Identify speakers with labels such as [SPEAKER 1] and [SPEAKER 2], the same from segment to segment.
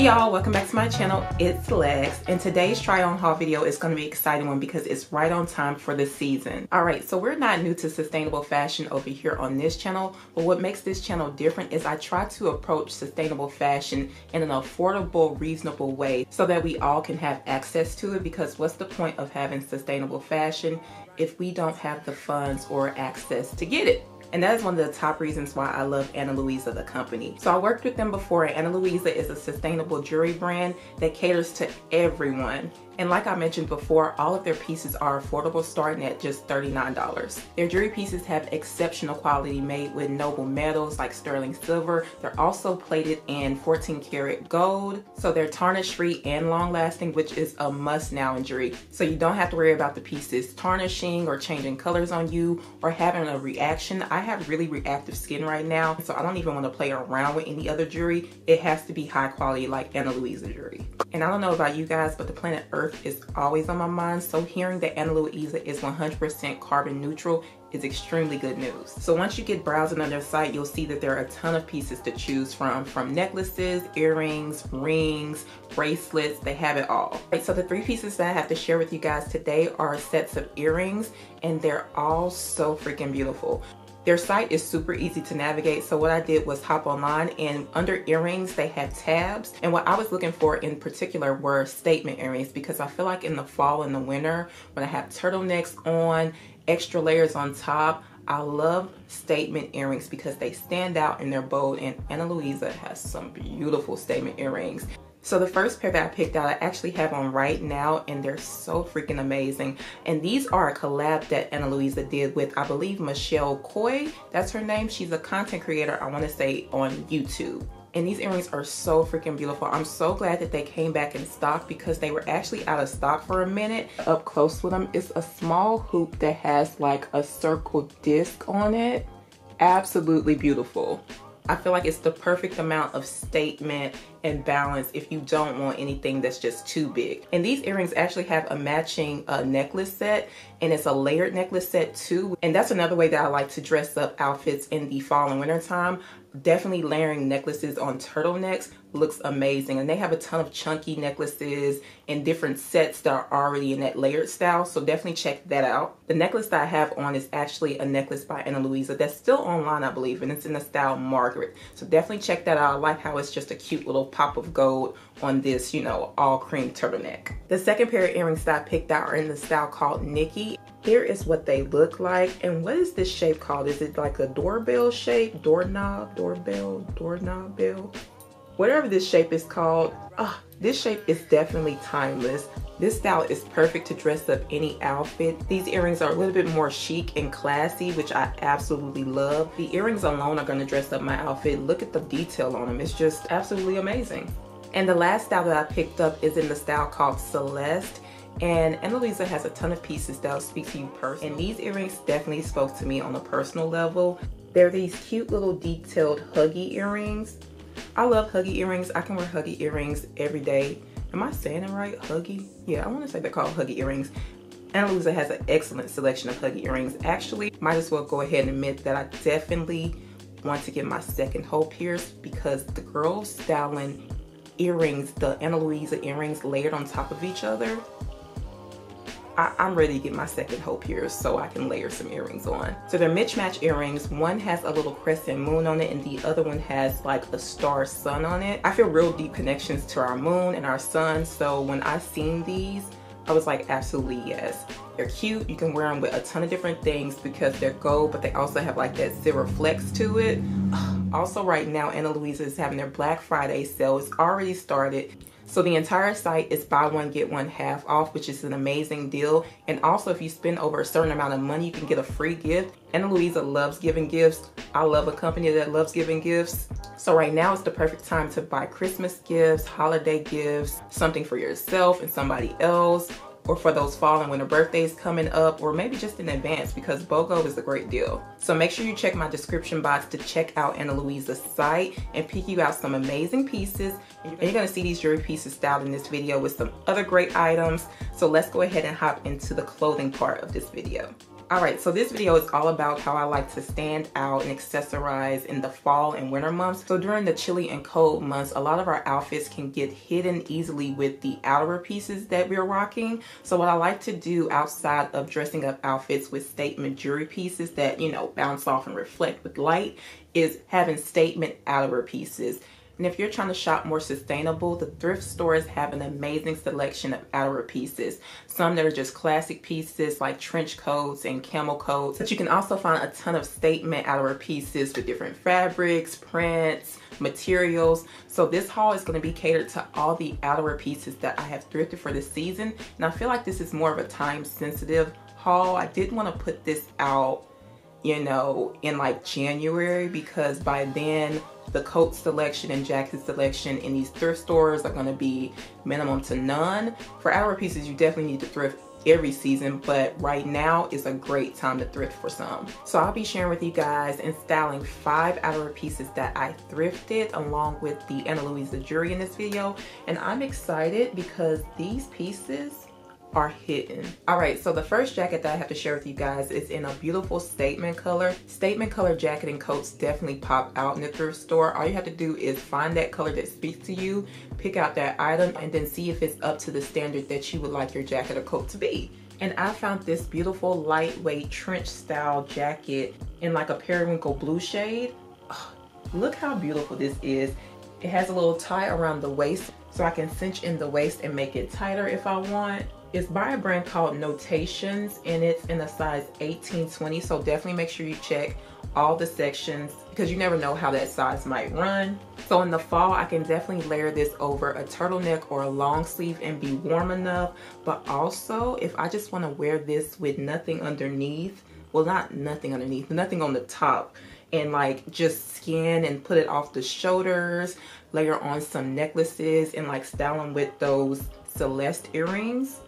[SPEAKER 1] Hey y'all, welcome back to my channel. It's Lex and today's try on haul video is going to be an exciting one because it's right on time for the season. Alright, so we're not new to sustainable fashion over here on this channel, but what makes this channel different is I try to approach sustainable fashion in an affordable, reasonable way so that we all can have access to it because what's the point of having sustainable fashion if we don't have the funds or access to get it? And that is one of the top reasons why I love Ana Luisa, the company. So I worked with them before. And Ana Luisa is a sustainable jewelry brand that caters to everyone. And like I mentioned before, all of their pieces are affordable starting at just $39. Their jewelry pieces have exceptional quality made with noble metals like sterling silver. They're also plated in 14 karat gold. So they're tarnish free and long lasting, which is a must now in jewelry. So you don't have to worry about the pieces tarnishing or changing colors on you or having a reaction. I have really reactive skin right now, so I don't even want to play around with any other jewelry. It has to be high quality like Ana Luisa jewelry. And I don't know about you guys, but the planet Earth is always on my mind. So hearing that Ana Luisa is 100% carbon neutral is extremely good news. So once you get browsing on their site, you'll see that there are a ton of pieces to choose from, from necklaces, earrings, rings, bracelets, they have it all. all. Right, so the three pieces that I have to share with you guys today are sets of earrings and they're all so freaking beautiful. Their site is super easy to navigate. So what I did was hop online and under earrings, they had tabs. And what I was looking for in particular were statement earrings because I feel like in the fall and the winter, when I have turtlenecks on, extra layers on top, I love statement earrings because they stand out and they're bold and Ana Luisa has some beautiful statement earrings. So the first pair that I picked out, I actually have on right now and they're so freaking amazing. And these are a collab that Ana Luisa did with, I believe, Michelle Coy. That's her name. She's a content creator, I wanna say, on YouTube. And these earrings are so freaking beautiful. I'm so glad that they came back in stock because they were actually out of stock for a minute. Up close with them it's a small hoop that has like a circle disc on it. Absolutely beautiful. I feel like it's the perfect amount of statement and balance if you don't want anything that's just too big. And these earrings actually have a matching uh, necklace set and it's a layered necklace set too. And that's another way that I like to dress up outfits in the fall and winter time. Definitely layering necklaces on turtlenecks looks amazing. And they have a ton of chunky necklaces and different sets that are already in that layered style. So definitely check that out. The necklace that I have on is actually a necklace by Ana Luisa that's still online, I believe, and it's in the style Margaret. So definitely check that out. I like how it's just a cute little pop of gold on this, you know, all cream turtleneck. The second pair of earrings that I picked out are in the style called Nikki. Here is what they look like. And what is this shape called? Is it like a doorbell shape? Doorknob, doorbell, doorknob bell? Whatever this shape is called, uh, this shape is definitely timeless. This style is perfect to dress up any outfit. These earrings are a little bit more chic and classy, which I absolutely love. The earrings alone are gonna dress up my outfit. Look at the detail on them. It's just absolutely amazing. And the last style that I picked up is in the style called Celeste. And Ana Luisa has a ton of pieces that'll speak to you personally. And these earrings definitely spoke to me on a personal level. They're these cute little detailed huggy earrings. I love huggy earrings. I can wear huggy earrings every day. Am I saying it right? Huggy? Yeah, I want to say they're called huggy earrings. Ana Luisa has an excellent selection of huggy earrings. Actually, might as well go ahead and admit that I definitely want to get my second hole pierced because the girls styling earrings, the Ana Luisa earrings layered on top of each other, I, am ready to get my second hope here so I can layer some earrings on. So they're mismatch earrings. One has a little crescent moon on it and the other one has like a star sun on it. I feel real deep connections to our moon and our sun. So when I seen these, I was like, absolutely yes. They're cute. You can wear them with a ton of different things because they're gold, but they also have like that silver flex to it. Also right now, Ana Luisa is having their Black Friday sale. It's already started. So the entire site is buy one, get one half off, which is an amazing deal. And also if you spend over a certain amount of money, you can get a free gift. Ana Luisa loves giving gifts. I love a company that loves giving gifts. So right now is the perfect time to buy Christmas gifts, holiday gifts, something for yourself and somebody else or for those fall and winter birthdays coming up or maybe just in advance because BOGO is a great deal. So make sure you check my description box to check out Ana Luisa's site and pick you out some amazing pieces. And you're gonna see these jewelry pieces styled in this video with some other great items. So let's go ahead and hop into the clothing part of this video. All right, so this video is all about how I like to stand out and accessorize in the fall and winter months. So during the chilly and cold months, a lot of our outfits can get hidden easily with the outerwear pieces that we're rocking. So what I like to do outside of dressing up outfits with statement jewelry pieces that, you know, bounce off and reflect with light is having statement outerwear pieces. And if you're trying to shop more sustainable, the thrift stores have an amazing selection of outerwear pieces. Some that are just classic pieces like trench coats and camel coats. But you can also find a ton of statement outerwear pieces with different fabrics, prints, materials. So this haul is going to be catered to all the outerwear pieces that I have thrifted for this season. And I feel like this is more of a time sensitive haul. I did want to put this out you know, in like January because by then the coat selection and jacket selection in these thrift stores are going to be minimum to none. For outerwear pieces, you definitely need to thrift every season, but right now is a great time to thrift for some. So I'll be sharing with you guys and styling five outerwear pieces that I thrifted along with the Ana Luisa jewelry in this video. And I'm excited because these pieces are hidden. All right, so the first jacket that I have to share with you guys is in a beautiful statement color. Statement color jacket and coats definitely pop out in the thrift store. All you have to do is find that color that speaks to you, pick out that item, and then see if it's up to the standard that you would like your jacket or coat to be. And I found this beautiful lightweight trench style jacket in like a periwinkle blue shade. Look how beautiful this is. It has a little tie around the waist so I can cinch in the waist and make it tighter if I want. It's by a brand called Notations and it's in a size 1820. So definitely make sure you check all the sections because you never know how that size might run. So in the fall, I can definitely layer this over a turtleneck or a long sleeve and be warm enough. But also if I just want to wear this with nothing underneath, well not nothing underneath, nothing on the top and like just skin and put it off the shoulders, layer on some necklaces and like style them with those Celeste earrings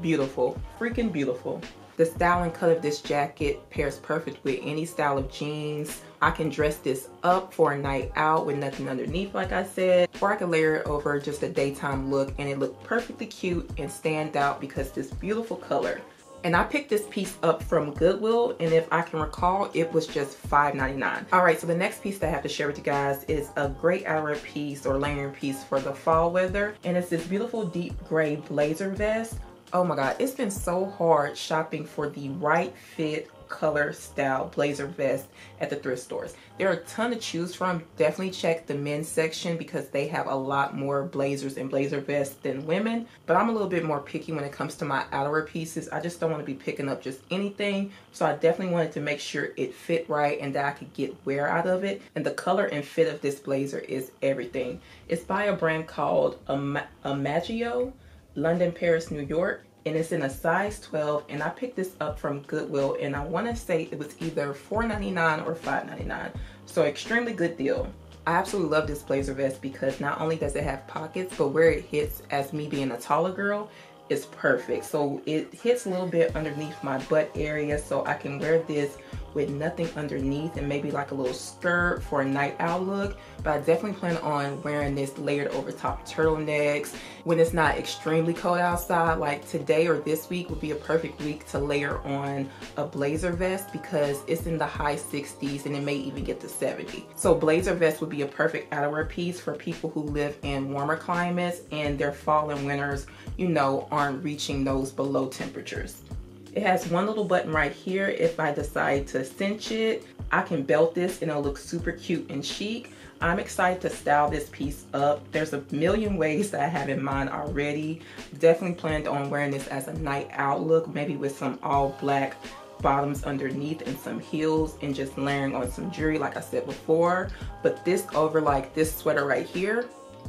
[SPEAKER 1] beautiful, freaking beautiful. The style and cut of this jacket pairs perfect with any style of jeans. I can dress this up for a night out with nothing underneath like I said, or I can layer it over just a daytime look and it look perfectly cute and stand out because this beautiful color. And I picked this piece up from Goodwill and if I can recall, it was just $5.99. All right, so the next piece that I have to share with you guys is a great outerwear piece or layering piece for the fall weather. And it's this beautiful deep gray blazer vest oh my god it's been so hard shopping for the right fit color style blazer vest at the thrift stores. There are a ton to choose from. Definitely check the men's section because they have a lot more blazers and blazer vests than women but i'm a little bit more picky when it comes to my outerwear pieces. I just don't want to be picking up just anything so i definitely wanted to make sure it fit right and that i could get wear out of it and the color and fit of this blazer is everything. It's by a brand called Am Amagio London, Paris, New York. And it's in a size 12 and I picked this up from Goodwill and I want to say it was either $4.99 or $5.99. So extremely good deal. I absolutely love this blazer vest because not only does it have pockets, but where it hits as me being a taller girl, is perfect. So it hits a little bit underneath my butt area so I can wear this with nothing underneath and maybe like a little skirt for a night out look. But I definitely plan on wearing this layered over top turtlenecks when it's not extremely cold outside. Like today or this week would be a perfect week to layer on a blazer vest because it's in the high 60s and it may even get to 70. So blazer vest would be a perfect outerwear piece for people who live in warmer climates and their fall and winters, you know, aren't reaching those below temperatures. It has one little button right here. If I decide to cinch it, I can belt this and it'll look super cute and chic. I'm excited to style this piece up. There's a million ways that I have in mind already. Definitely planned on wearing this as a night out look, maybe with some all black bottoms underneath and some heels and just layering on some jewelry like I said before. But this over like this sweater right here,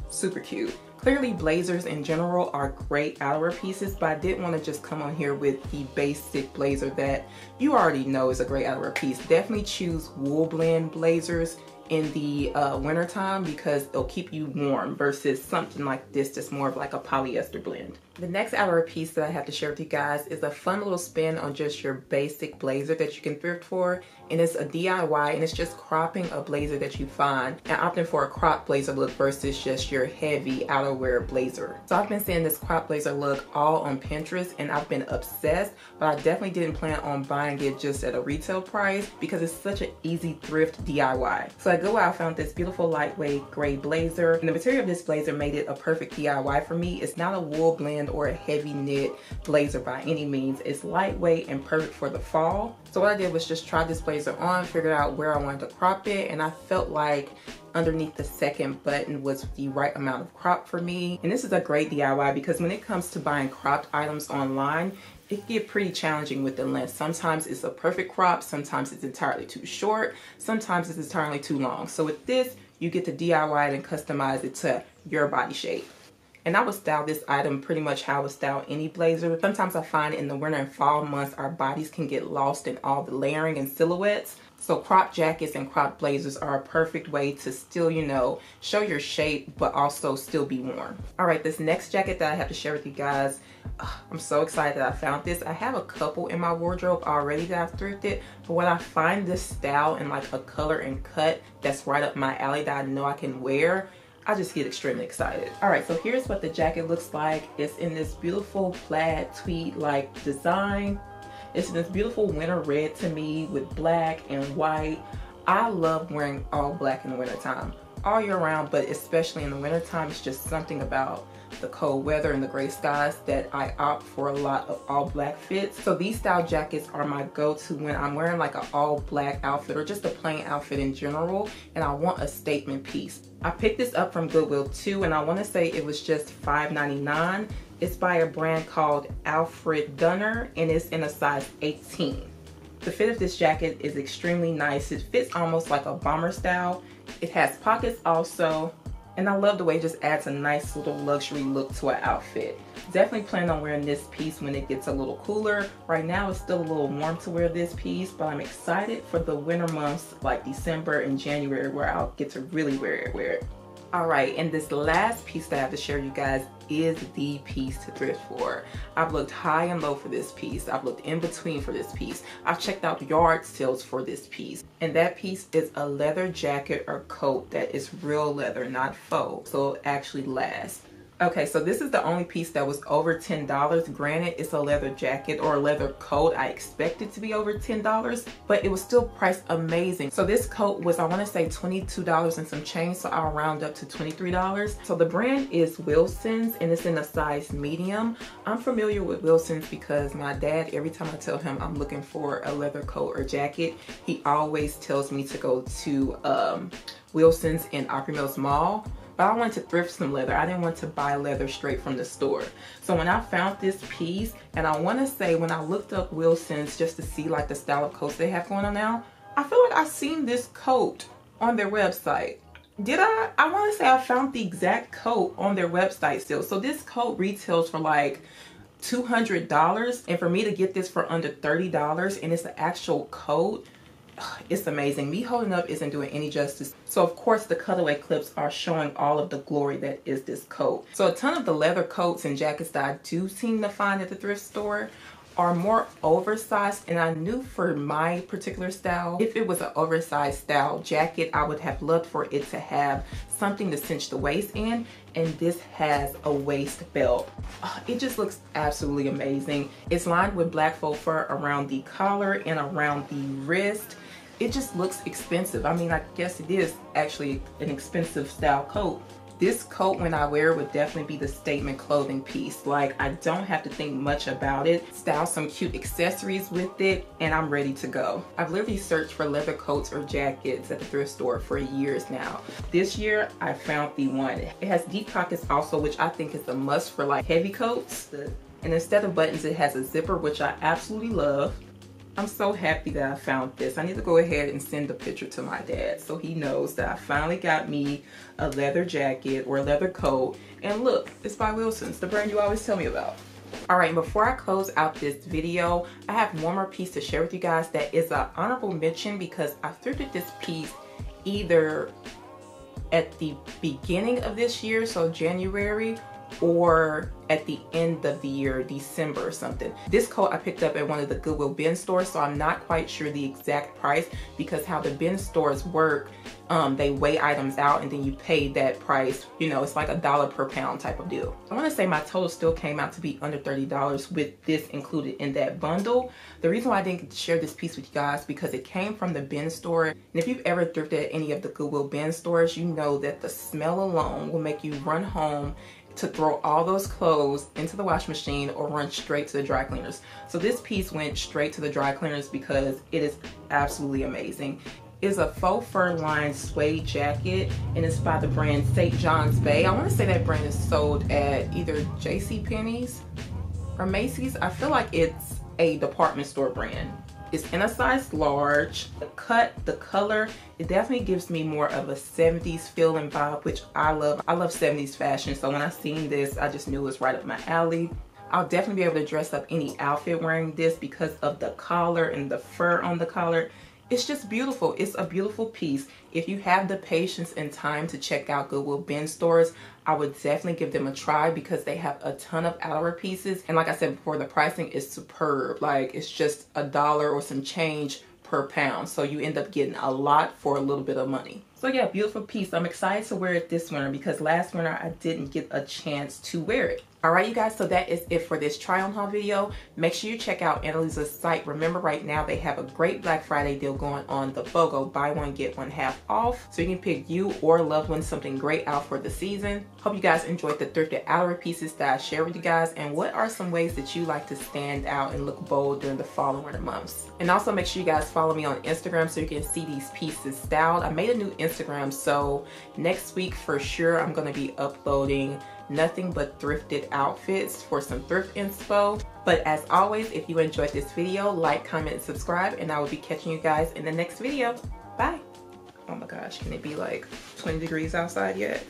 [SPEAKER 1] super cute. Clearly blazers in general are great outerwear pieces, but I did want to just come on here with the basic blazer that you already know is a great outerwear piece. Definitely choose wool blend blazers in the uh, winter time because they'll keep you warm versus something like this that's more of like a polyester blend. The next outer piece that I have to share with you guys is a fun little spin on just your basic blazer that you can thrift for. And it's a DIY and it's just cropping a blazer that you find and opting for a crop blazer look versus just your heavy outerwear blazer. So I've been seeing this crop blazer look all on Pinterest and I've been obsessed, but I definitely didn't plan on buying it just at a retail price because it's such an easy thrift DIY. So I go out, found this beautiful lightweight gray blazer and the material of this blazer made it a perfect DIY for me. It's not a wool blend blend or a heavy knit blazer by any means. It's lightweight and perfect for the fall. So what I did was just try this blazer on, figured out where I wanted to crop it, and I felt like underneath the second button was the right amount of crop for me. And this is a great DIY because when it comes to buying cropped items online, it can get pretty challenging with the length. Sometimes it's a perfect crop, sometimes it's entirely too short, sometimes it's entirely too long. So with this, you get to DIY it and customize it to your body shape. And I would style this item pretty much how I would style any blazer. Sometimes I find in the winter and fall months, our bodies can get lost in all the layering and silhouettes. So crop jackets and crop blazers are a perfect way to still, you know, show your shape, but also still be warm. All right, this next jacket that I have to share with you guys, I'm so excited that I found this. I have a couple in my wardrobe already that I've thrifted, but when I find this style and like a color and cut that's right up my alley that I know I can wear, I just get extremely excited. All right, so here's what the jacket looks like. It's in this beautiful plaid tweed-like design. It's in this beautiful winter red to me with black and white. I love wearing all black in the wintertime. All year round, but especially in the wintertime, it's just something about the cold weather and the gray skies that I opt for a lot of all black fits. So these style jackets are my go-to when I'm wearing like an all black outfit or just a plain outfit in general and I want a statement piece. I picked this up from Goodwill too and I want to say it was just $5.99. It's by a brand called Alfred Dunner and it's in a size 18. The fit of this jacket is extremely nice. It fits almost like a bomber style. It has pockets also and I love the way it just adds a nice little luxury look to an outfit. Definitely plan on wearing this piece when it gets a little cooler. Right now it's still a little warm to wear this piece, but I'm excited for the winter months like December and January where I'll get to really wear it. Wear it. All right, and this last piece that I have to share you guys is the piece to thrift for. I've looked high and low for this piece. I've looked in between for this piece. I've checked out yard sales for this piece. And that piece is a leather jacket or coat that is real leather, not faux. So it actually lasts. Okay, so this is the only piece that was over $10. Granted, it's a leather jacket or a leather coat. I expected to be over $10, but it was still priced amazing. So this coat was, I wanna say $22 and some change, so I'll round up to $23. So the brand is Wilson's and it's in a size medium. I'm familiar with Wilson's because my dad, every time I tell him I'm looking for a leather coat or jacket, he always tells me to go to um, Wilson's in Opry Mills Mall but I wanted to thrift some leather. I didn't want to buy leather straight from the store. So when I found this piece, and I want to say when I looked up Wilson's just to see like the style of coats they have going on now, I feel like I've seen this coat on their website. Did I? I want to say I found the exact coat on their website still. So this coat retails for like $200 and for me to get this for under $30 and it's the actual coat it's amazing. Me holding up isn't doing any justice. So of course the cutaway clips are showing all of the glory that is this coat. So a ton of the leather coats and jackets that I do seem to find at the thrift store are more oversized and I knew for my particular style, if it was an oversized style jacket, I would have loved for it to have something to cinch the waist in and this has a waist belt. It just looks absolutely amazing. It's lined with black faux fur around the collar and around the wrist it just looks expensive. I mean, I guess it is actually an expensive style coat. This coat, when I wear it, would definitely be the statement clothing piece. Like, I don't have to think much about it. Style some cute accessories with it, and I'm ready to go. I've literally searched for leather coats or jackets at the thrift store for years now. This year, I found the one. It has deep pockets also, which I think is a must for like heavy coats. And instead of buttons, it has a zipper, which I absolutely love. I'm so happy that I found this. I need to go ahead and send a picture to my dad so he knows that I finally got me a leather jacket or a leather coat. And look, it's by Wilson's, the brand you always tell me about. All right, before I close out this video, I have one more piece to share with you guys that is an honorable mention because I thrifted this piece either at the beginning of this year, so January, or at the end of the year, December or something. This coat I picked up at one of the Goodwill bin stores, so I'm not quite sure the exact price because how the bin stores work, um, they weigh items out and then you pay that price. You know, it's like a dollar per pound type of deal. I wanna say my total still came out to be under $30 with this included in that bundle. The reason why I didn't share this piece with you guys because it came from the bin store. And if you've ever thrifted at any of the Goodwill bin stores, you know that the smell alone will make you run home to throw all those clothes into the wash machine or run straight to the dry cleaners. So this piece went straight to the dry cleaners because it is absolutely amazing. It's a faux fur lined suede jacket and it's by the brand St. John's Bay. I want to say that brand is sold at either J.C. Penney's or Macy's. I feel like it's a department store brand. It's in a size large. The cut, the color, it definitely gives me more of a 70s feel and vibe, which I love. I love 70s fashion, so when I seen this, I just knew it was right up my alley. I'll definitely be able to dress up any outfit wearing this because of the collar and the fur on the collar it's just beautiful. It's a beautiful piece. If you have the patience and time to check out Goodwill bin stores, I would definitely give them a try because they have a ton of outerwear pieces. And like I said before, the pricing is superb. Like it's just a dollar or some change per pound. So you end up getting a lot for a little bit of money. So yeah, beautiful piece. I'm excited to wear it this winter because last winter I didn't get a chance to wear it. Alright you guys, so that is it for this try on haul video. Make sure you check out Ana Luisa's site. Remember right now they have a great Black Friday deal going on the BOGO, buy one get one half off. So you can pick you or loved one something great out for the season. Hope you guys enjoyed the thrifted outer pieces that I shared with you guys and what are some ways that you like to stand out and look bold during the fall and winter months. And also make sure you guys follow me on Instagram so you can see these pieces styled. I made a new Instagram so next week for sure I'm to be uploading nothing but thrifted outfits for some thrift inspo. But as always, if you enjoyed this video, like, comment, subscribe, and I will be catching you guys in the next video. Bye. Oh my gosh, can it be like 20 degrees outside yet?